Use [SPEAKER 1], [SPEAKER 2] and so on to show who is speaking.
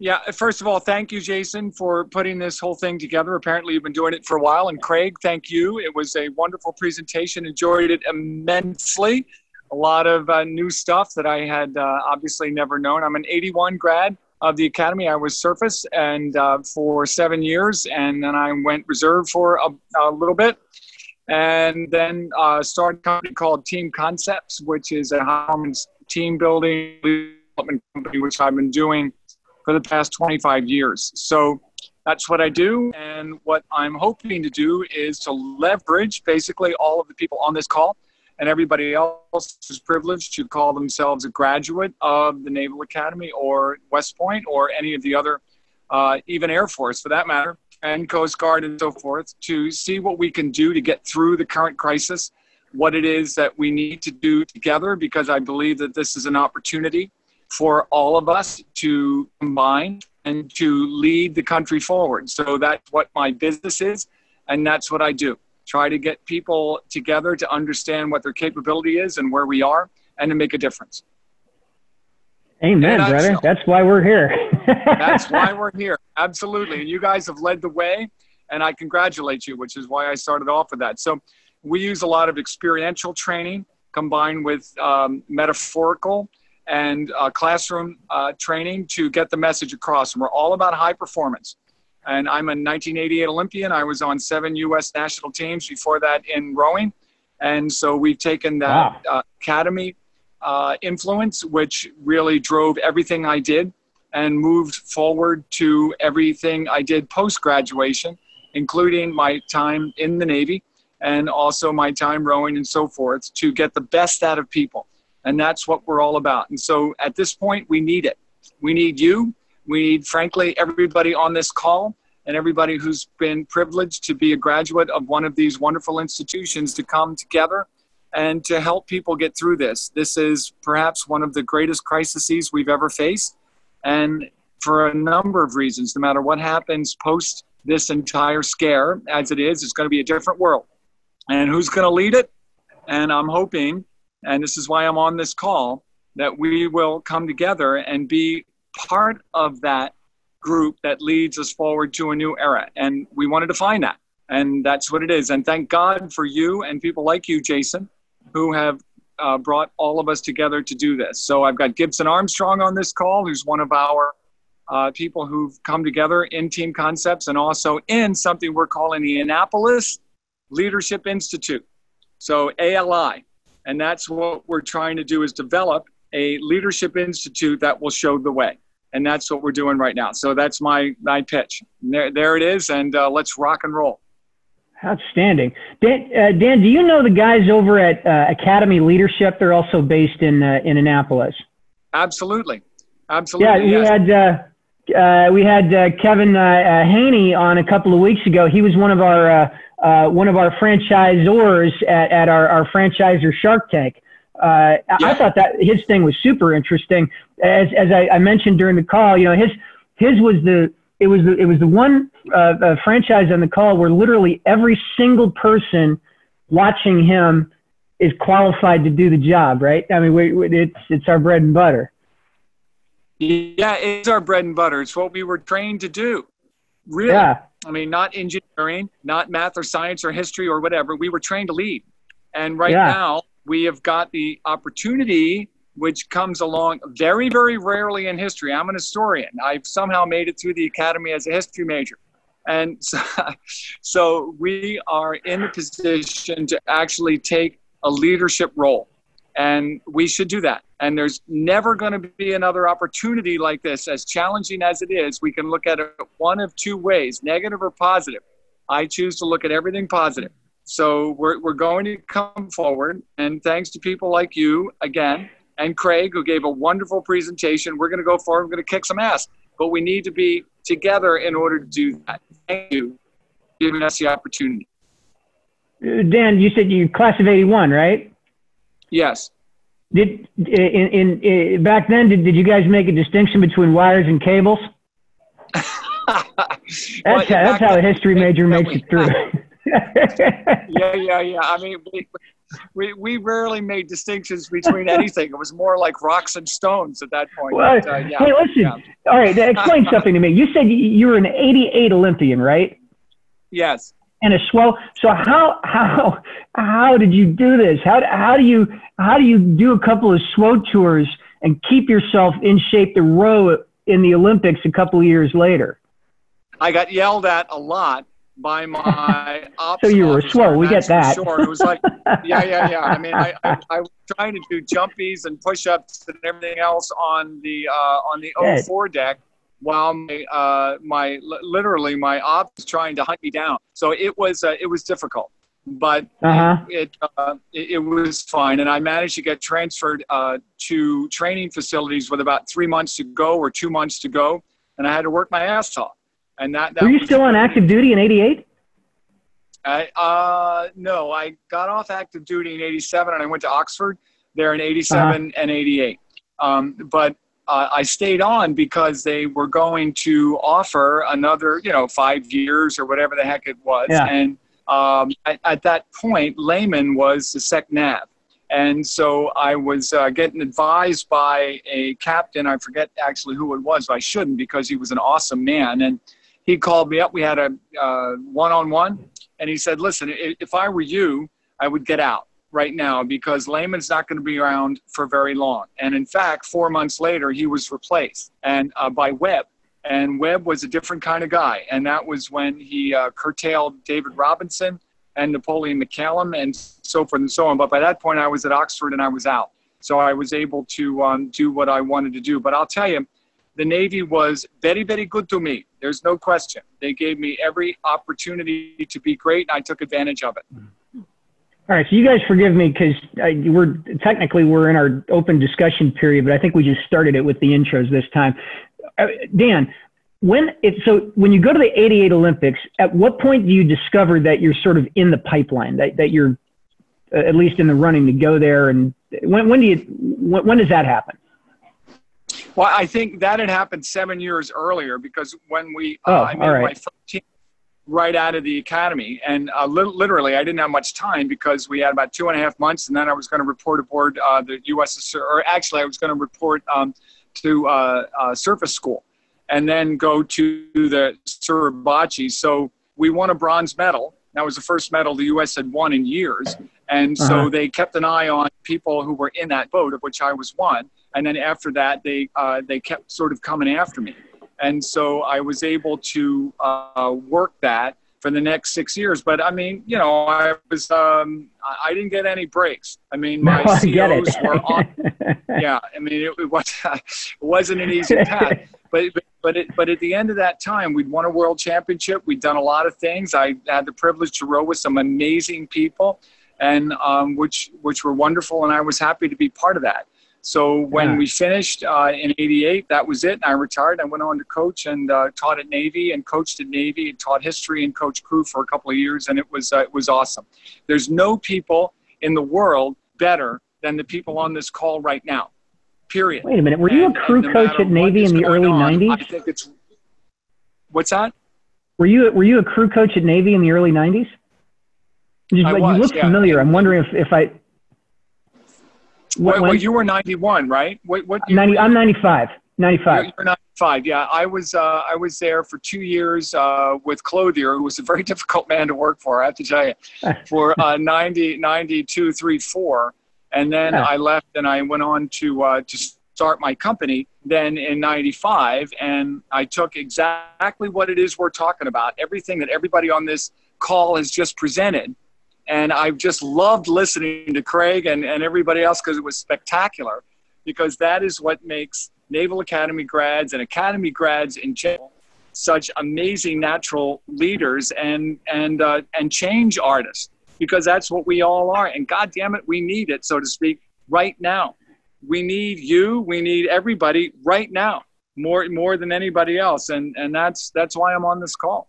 [SPEAKER 1] Yeah, first of all, thank you, Jason, for putting this whole thing together. Apparently, you've been doing it for a while. And Craig, thank you. It was a wonderful presentation. Enjoyed it immensely. A lot of uh, new stuff that I had uh, obviously never known. I'm an 81 grad of the academy. I was surface and uh, for seven years, and then I went reserve for a, a little bit, and then uh, started a company called Team Concepts, which is a team building development company, which I've been doing for the past 25 years. So that's what I do. And what I'm hoping to do is to leverage basically all of the people on this call and everybody else is privileged to call themselves a graduate of the Naval Academy or West Point or any of the other, uh, even Air Force for that matter, and Coast Guard and so forth, to see what we can do to get through the current crisis, what it is that we need to do together, because I believe that this is an opportunity for all of us to combine and to lead the country forward. So that's what my business is, and that's what I do. Try to get people together to understand what their capability is and where we are, and to make a difference.
[SPEAKER 2] Amen, brother. That's why we're here.
[SPEAKER 1] that's why we're here. Absolutely. And you guys have led the way, and I congratulate you, which is why I started off with that. So we use a lot of experiential training combined with um, metaphorical and uh, classroom uh, training to get the message across. And we're all about high performance. And I'm a 1988 Olympian. I was on seven U.S. national teams before that in rowing. And so we've taken that wow. uh, academy uh, influence, which really drove everything I did, and moved forward to everything I did post graduation, including my time in the Navy and also my time rowing and so forth to get the best out of people. And that's what we're all about. And so at this point, we need it. We need you. We need, frankly, everybody on this call and everybody who's been privileged to be a graduate of one of these wonderful institutions to come together and to help people get through this. This is perhaps one of the greatest crises we've ever faced. And for a number of reasons, no matter what happens post this entire scare, as it is, it's going to be a different world. And who's going to lead it? And I'm hoping and this is why I'm on this call, that we will come together and be part of that group that leads us forward to a new era. And we want to define that. And that's what it is. And thank God for you and people like you, Jason, who have uh, brought all of us together to do this. So I've got Gibson Armstrong on this call, who's one of our uh, people who've come together in Team Concepts and also in something we're calling the Annapolis Leadership Institute. So ALI, and that's what we're trying to do is develop a leadership institute that will show the way. And that's what we're doing right now. So that's my, my pitch. There, there it is. And uh, let's rock and roll.
[SPEAKER 2] Outstanding. Dan, uh, Dan, do you know the guys over at uh, Academy Leadership? They're also based in, uh, in Annapolis.
[SPEAKER 1] Absolutely. Absolutely.
[SPEAKER 2] Yeah, we yes. had, uh, uh, we had Kevin Haney on a couple of weeks ago. He was one of our uh, one of our franchisors at, at our, our franchisor Shark Tank. Uh, yeah. I thought that his thing was super interesting. As, as I, I, mentioned during the call, you know, his, his was the, it was the, it was the one uh, uh, franchise on the call where literally every single person watching him is qualified to do the job, right? I mean, we, we, it's, it's our bread and butter.
[SPEAKER 1] Yeah, it's our bread and butter. It's what we were trained to do. Really? Yeah. I mean, not engineering, not math or science or history or whatever. We were trained to lead. And right yeah. now, we have got the opportunity, which comes along very, very rarely in history. I'm an historian. I've somehow made it through the academy as a history major. And so, so we are in a position to actually take a leadership role. And we should do that. And there's never going to be another opportunity like this, as challenging as it is. We can look at it one of two ways negative or positive. I choose to look at everything positive. So we're, we're going to come forward. And thanks to people like you, again, and Craig, who gave a wonderful presentation, we're going to go forward. We're going to kick some ass. But we need to be together in order to do that. Thank you for giving us the opportunity.
[SPEAKER 2] Uh, Dan, you said you class of 81, right?
[SPEAKER 1] Yes.
[SPEAKER 2] Did in, in, in back then did, did you guys make a distinction between wires and cables? that's well, how, that's how a history major makes it through.
[SPEAKER 1] yeah, yeah, yeah. I mean, we, we, we rarely made distinctions between anything. It was more like rocks and stones at that point.
[SPEAKER 2] Well, but, uh, yeah, hey, listen. Yeah. All right, explain something to me. You said you were an '88 Olympian, right?
[SPEAKER 1] Yes.
[SPEAKER 2] And a swell. So how how how did you do this? How how do you how do you do a couple of SWO tours and keep yourself in shape to row in the Olympics a couple of years later?
[SPEAKER 1] I got yelled at a lot by my ops.
[SPEAKER 2] so you were SWO. We get that.
[SPEAKER 1] Sure. It was like, yeah, yeah, yeah. I mean, I, I, I, was trying to do jumpies and push-ups and everything else on the uh, on the 04 deck, while my uh, my literally my ops was trying to hunt me down. So it was uh, it was difficult, but uh-huh. it uh, it, it, was fine, and I managed to get transferred uh, to training facilities with about three months to go or two months to go, and I had to work my ass off. And that, that
[SPEAKER 2] were you still on active duty in '88?
[SPEAKER 1] I, uh, no, I got off active duty in '87, and I went to Oxford there in '87 uh-huh. and '88. Um, but uh, I stayed on because they were going to offer another, you know, five years or whatever the heck it was. Yeah. And um, at, at, that point, Lehman was the sec nav. And so I was uh, getting advised by a captain. I forget actually who it was, but I shouldn't because he was an awesome man. And he called me up. We had a one on one, and he said, "Listen, if I were you, I would get out right now because Lehman's not going to be around for very long." And in fact, four months later, he was replaced and uh, by Webb. And Webb was a different kind of guy, and that was when he uh, curtailed David Robinson and Napoleon McCallum and so forth and so on. But by that point, I was at Oxford and I was out, so I was able to um, do what I wanted to do. But I'll tell you, the Navy was very, very good to me. There's no question. They gave me every opportunity to be great, and I took advantage of it.
[SPEAKER 2] All right, so you guys forgive me because we're technically we're in our open discussion period, but I think we just started it with the intros this time. Uh, Dan, when it so when you go to the 88 Olympics, at what point do you discover that you're sort of in the pipeline, that, that you're uh, at least in the running to go there? And when, when do you when, when does that happen?
[SPEAKER 1] Well, I think that had happened seven years earlier because when we, uh, oh, I made right. my first team right out of the academy, and uh, li- literally I didn't have much time because we had about two and a half months, and then I was going to report aboard uh, the USS, or actually I was going to report um, to uh, uh, surface school, and then go to the Suribachi. So we won a bronze medal. That was the first medal the U.S. had won in years, and so uh-huh. they kept an eye on people who were in that boat, of which I was one and then after that they uh, they kept sort of coming after me and so i was able to uh, work that for the next six years. But i mean you know i was um, i didn't get any breaks. I mean my no, COs were on yeah i mean it, it, was, it wasn't an easy path. But but but, it, but at the end of that time we'd won a world championship. We'd done a lot of things. I had the privilege to row with some amazing people and um, which which were wonderful and i was happy to be part of that so when yeah. we finished uh, in '88, that was it. And I retired. I went on to coach and uh, taught at Navy and coached at Navy and taught history and coach crew for a couple of years, and it was uh, it was awesome. There's no people in the world better than the people on this call right now. Period.
[SPEAKER 2] Wait a minute. Were you a crew coach at Navy in the early on, '90s? I think it's.
[SPEAKER 1] What's that?
[SPEAKER 2] Were you were you a crew coach at Navy in the early '90s? You, was, you look yeah. familiar. I'm wondering if, if I
[SPEAKER 1] what, well, you were 91, right? What, what
[SPEAKER 2] 90, I'm 95. 95.
[SPEAKER 1] You're, you're 95. Yeah, I was uh, I was there for two years uh, with Clothier, who was a very difficult man to work for. I have to tell you, for uh, 90, 92, 3, 4. and then yeah. I left and I went on to uh, to start my company. Then in '95, and I took exactly what it is we're talking about, everything that everybody on this call has just presented, and I just loved listening to Craig and, and everybody else because it was spectacular, because that is what makes Naval Academy grads and Academy grads in general such amazing natural leaders and, and, uh, and change artists, because that's what we all are. And God damn it, we need it, so to speak, right now. We need you, we need everybody right now, more, more than anybody else. And, and that's, that's why I'm on this call.